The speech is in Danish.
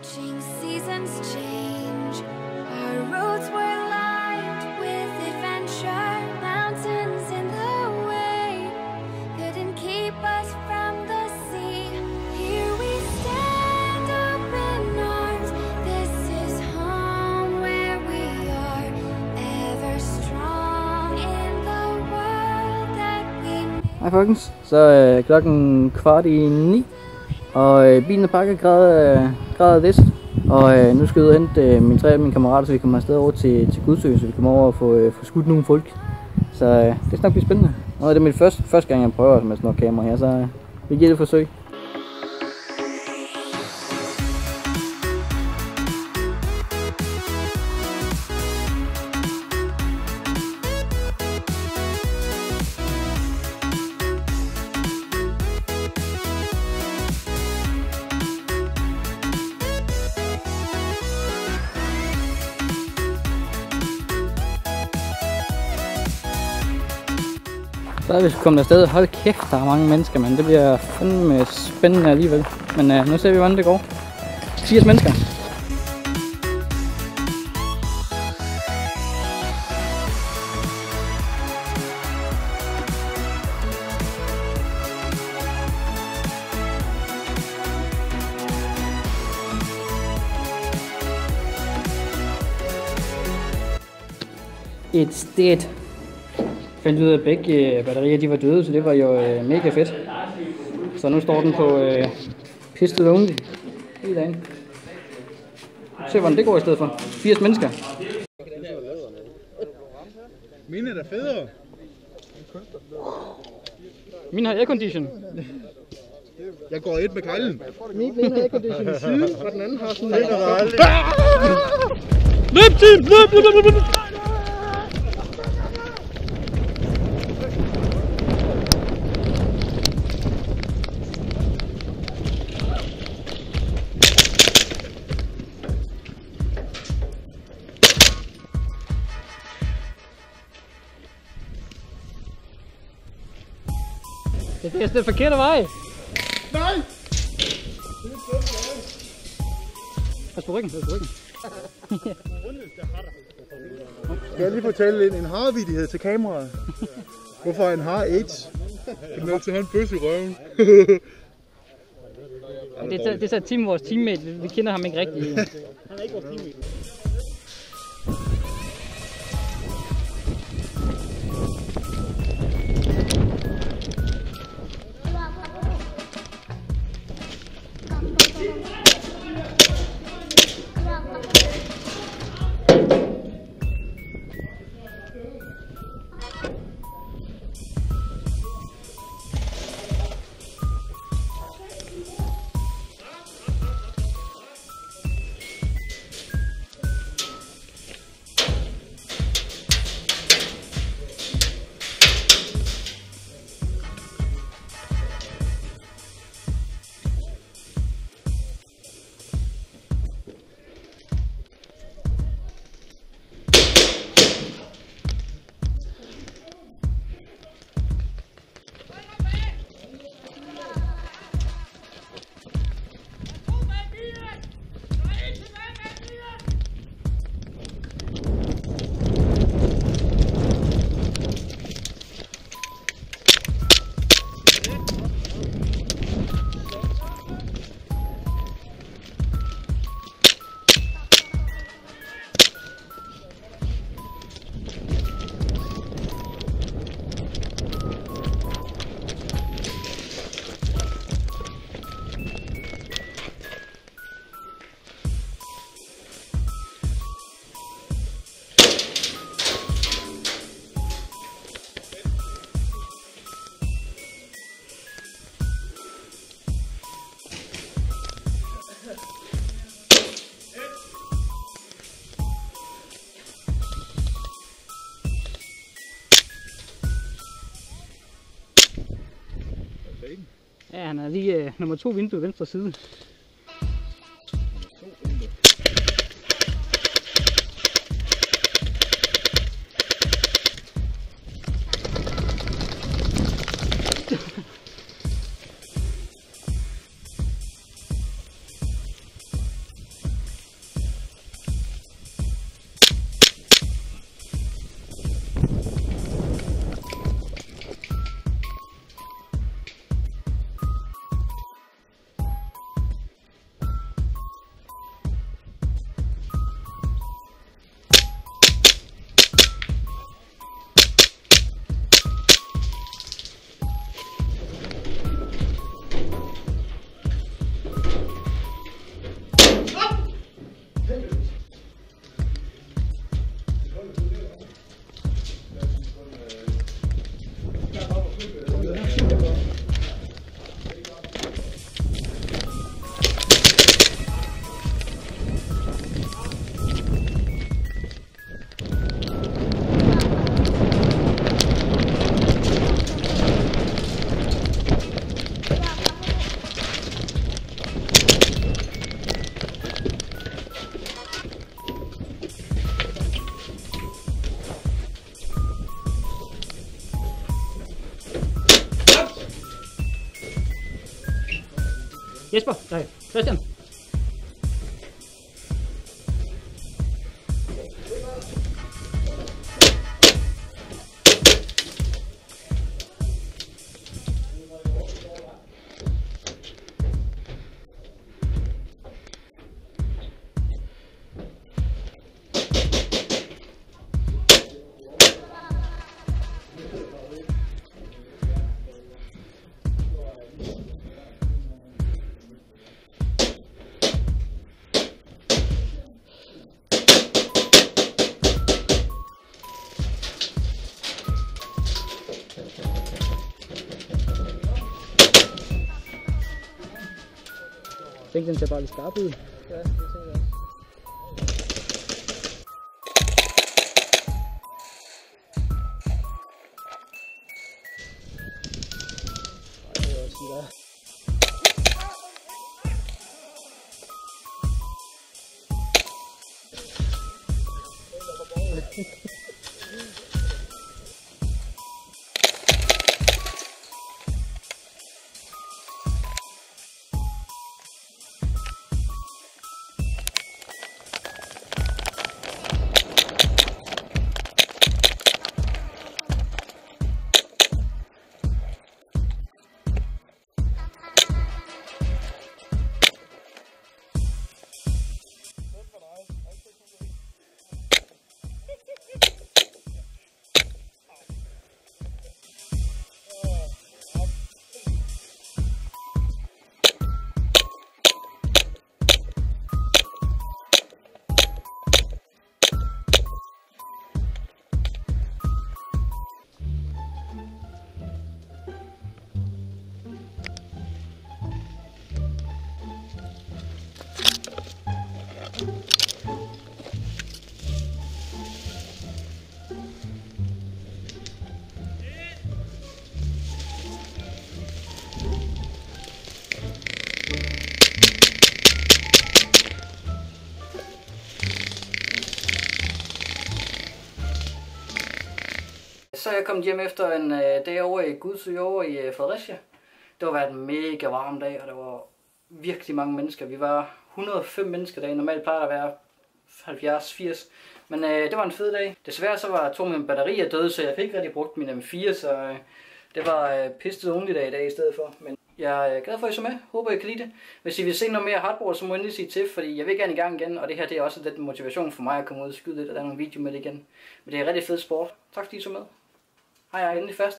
Watching seasons change, our roads were lined with adventure. Mountains in the way couldn't keep us from the sea. Here we stand open arms. This is home where we are, ever strong in the world that we er klokken kvart i ni, og øh, bilen er pakket grad, øh, grad vest, og øh, nu skal jeg ud og hente øh, mine tre af mine kammerater, så vi kommer afsted over til, til Gudsø, så vi kommer over og få, øh, få skudt nogle folk. Så øh, det skal nok blive spændende. Og det er min første, første gang, jeg prøver med sådan noget kamera her, så øh, vi giver det et forsøg. Så er vi kommet afsted. Hold kæft, der er mange mennesker, men det bliver fandme spændende alligevel. Men øh, nu ser vi, hvordan det går. 80 mennesker. It's dead fandt ud af, at begge øh, batterier de var døde, så det var jo øh, mega fedt. Så nu står den på øh, pistol only. Helt derinde. Se hvordan det går i stedet for. 80 mennesker. Mine er da federe. Min har aircondition. Jeg går et med kejlen. Min, har aircondition i siden, og den anden har sådan der aldrig. Løb team! Løb, løb, løb, løb, Det er den forkerte vej. Nej! Pas på ryggen, pas på ryggen. Skal jeg lige fortælle en, en harvidighed til kameraet? Hvorfor en har AIDS? Den er til han bøs i røven. Det er, det er så Tim, vores teammate. Vi- kender ham ikke rigtigt. Ja, han er lige øh, nummer to vindue i venstre side. Jesper, nej, Christian. Jeg tænkte, den ser bare lidt skarp ud. Ja, det Så er jeg kommet hjem efter en øh, dag over i Gudsø over i øh, Fredericia. Det var været en mega varm dag, og der var virkelig mange mennesker. Vi var 105 mennesker dag. Normalt plejer der at være 70-80. Men øh, det var en fed dag. Desværre så var to af mine batterier døde, så jeg fik ikke rigtig brugt min M4, så øh, det var øh, pistet only dag i dag i stedet for. Men jeg er øh, glad for, at I så med. Håber, I kan lide det. Hvis I vil se noget mere hardboard, så må I lige sige til, fordi jeg vil gerne i gang igen, og det her det er også lidt motivation for mig at komme ud og skyde lidt, og der er nogle video med det igen. Men det er rigtig fed sport. Tak fordi I så med har jeg endelig først?